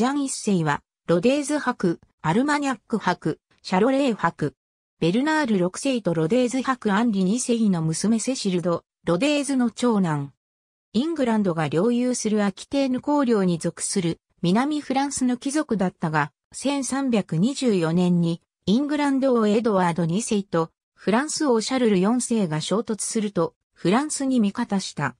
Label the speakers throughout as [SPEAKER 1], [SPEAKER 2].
[SPEAKER 1] ジャン一世は、ロデーズ伯、アルマニャック伯、シャロレー伯、ベルナール6世とロデーズ伯アンリ2世の娘セシル・ド・ロデーズの長男。イングランドが領有するアキテーヌ公領に属する南フランスの貴族だったが、1324年にイングランド王エドワード2世とフランス王シャルル4世が衝突するとフランスに味方した。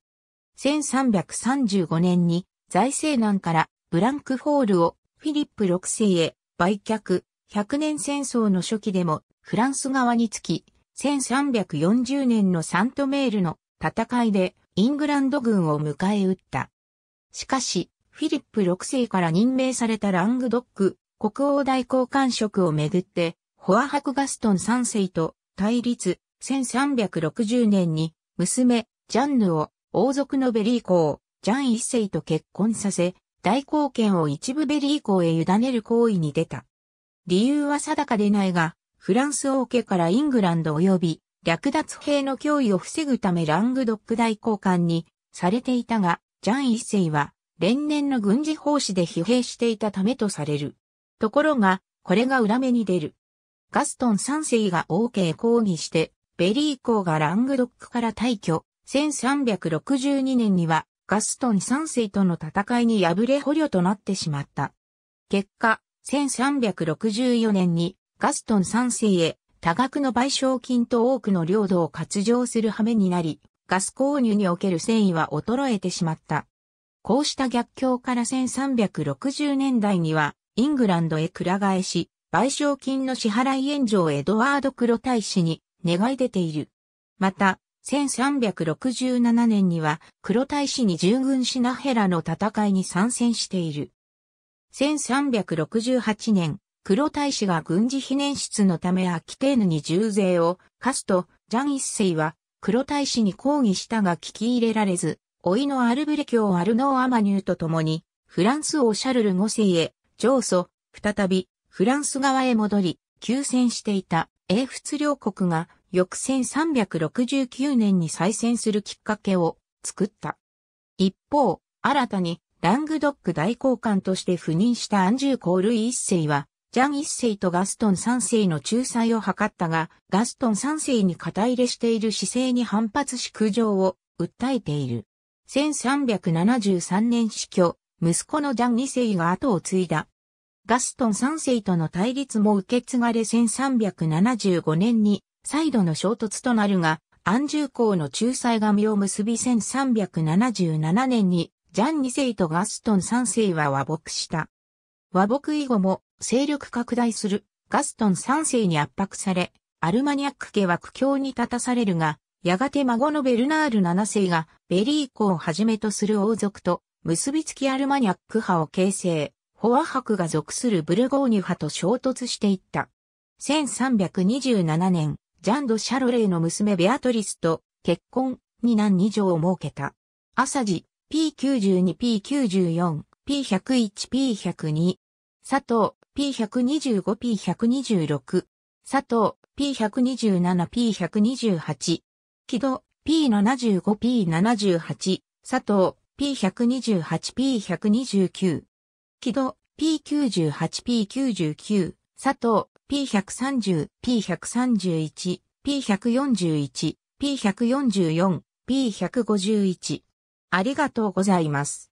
[SPEAKER 1] 1335年に財政難からブランクフォールをフィリップ6世へ売却、100年戦争の初期でもフランス側につき、1340年のサントメールの戦いでイングランド軍を迎え撃った。しかし、フィリップ6世から任命されたラングドック国王代行官職をめぐって、フォワ伯ガストン3世と対立、1360年に娘、ジャンヌを王族のベリー公、ジャン1世と結婚させ、代行権を一部ベリー公へ委ねる行為に出た。理由は定かでないが、フランス王家からイングランド及び略奪兵の脅威を防ぐためラングドック代行官にされていたが、ジャン一世は連年の軍事奉仕で疲弊していたためとされる。ところが、これが裏目に出る。ガストン三世が王家へ抗議して、ベリー公がラングドックから退去。1362年には、ガストン三世との戦いに敗れ捕虜となってしまった。結果、1364年にガストン三世へ多額の賠償金と多くの領土を割譲する羽目になり、ガス購入における繊維は衰えてしまった。こうした逆境から1360年代には、イングランドへくら替えし、賠償金の支払い援助をエドワード・黒大使に願い出ている。また、1367年には黒大使に従軍しナヘラの戦いに参戦している。1368年、黒大使が軍事非年出のためアキテーヌに重税を課すと、ジャン一世は黒大使に抗議したが聞き入れられず、老いのアルブレ教アルノー・アマニューと共に、フランス王シャルル5世へ、上訴、再び、フランス側へ戻り、休戦していた英仏両国が、翌1369年に再戦するきっかけを作った。一方、新たにラングドック大公官として赴任したアンジュー・コール一世は、ジャン一世とガストン三世の仲裁を図ったが、ガストン三世に肩入れしている姿勢に反発し苦情を訴えている。1373年死去、息子のジャン2世が後を継いだ。ガストン3世との対立も受け継がれ1375年に再度の衝突となるが、アンジュー公の仲裁紙を結び1377年にジャン2世とガストン3世は和睦した。和睦以後も勢力拡大するガストン3世に圧迫され、アルマニャック家は苦境に立たされるが、やがて孫のベルナール7世がベリー公をはじめとする王族と結びつきアルマニャック派を形成、フォワ伯が属するブルゴーニュ派と衝突していった。1327年、ジャンド・シャロレーの娘ベアトリスと結婚、二男二女を設けた。朝時、P92、P94、P101、P102。佐藤、P125、P126。佐藤、P127、P128。木戸、P75、P78。佐藤、P128、P129。木戸 P98、P99、佐藤 P130、P131、P141、P144、P151。ありがとうございます。